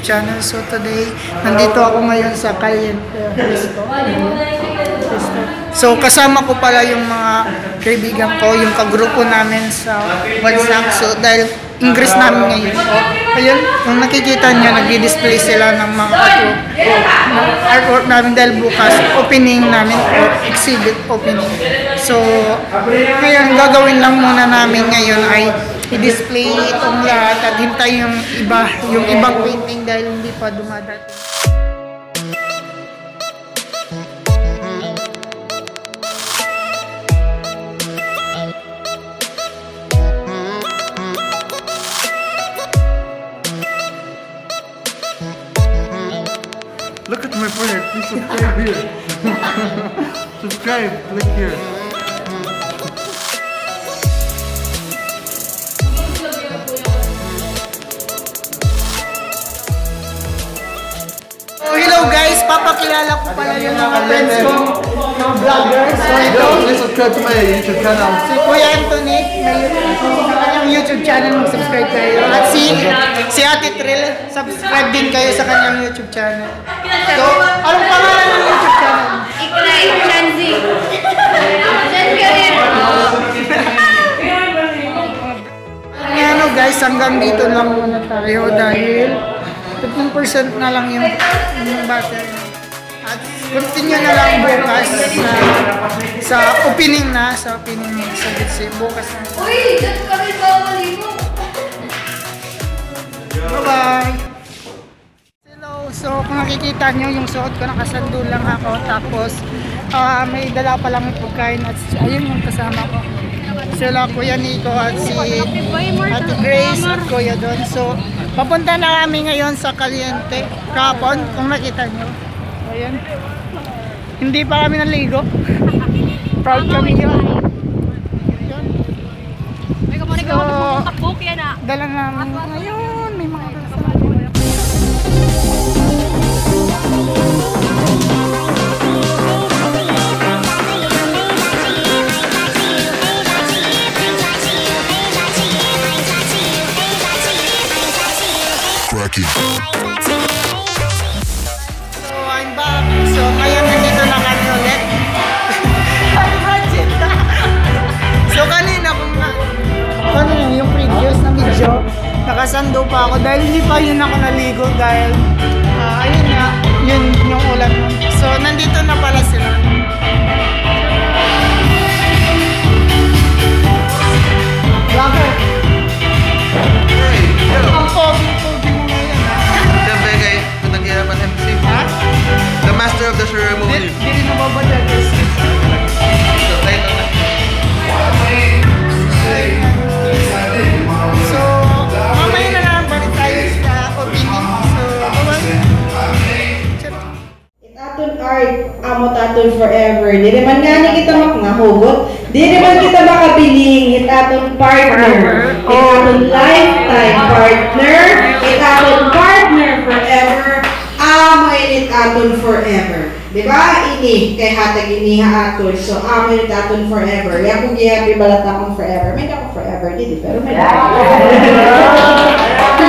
channel. So today, nandito ako ngayon sa Caliente Cristo. So kasama ko pala yung mga kaibigan ko, yung kagrupo namin sa Bansak. So dahil English namin ngayon. Ayun, kung nakikita niyo, nag-display sila ng mga artwork, artwork namin dahil bukas opening namin or exhibit opening. So, ngayon, gagawin lang muna namin ngayon ay i-display itong lahat at hintay yung iba, yung ibang painting dahil hindi pa dumadating. Look at my brother. Please subscribe here. subscribe. Click here. Guys, papakilala ko pala yung mga friends ko, mga vloggers. So, ito, please subscribe to my YouTube channel. si Kuya Anthony, may YouTube, sa kanyang YouTube channel, mag-subscribe kayo. At si, si Ate Trill, subscribe din kayo sa kanyang YouTube channel. So, anong pangalan ng YouTube channel? Ikray, rin? Ang ano guys, hanggang dito lang muna tayo dahil 15% na lang yung, yung battery. At continue na lang bukas sa, sa opening na, sa opening sa Gitsi. Bukas na. Uy, dyan kami bawali mo. Bye-bye! Hello! So, kung nakikita nyo, yung suot ko, nakasando lang ako. Tapos, ah, may dala pa lang pagkain. At ayun yung kasama ko. Sila, Kuya Nico at si Ate Grace at Kuya Don. So, papunta na kami ngayon sa Caliente. Kapon, kung nakita nyo. Ayan. Hindi pa kami naligo. Proud kami ka So. Dala namin ngayon. May mga kasama. Nakasando pa ako dahil hindi pa yun ako naligo dahil, ah, ayun nga, yun forever. Di naman nga ni kita maknahugot. Di naman kita makabiling. Itaton partner. Itaton lifetime partner. Itaton partner forever. Amo init aton forever. Di ba? Ini, kay hatag ini ha aton. So, amo init aton forever. Yan kung happy balat akong forever. May ako forever, di di. Pero may ako.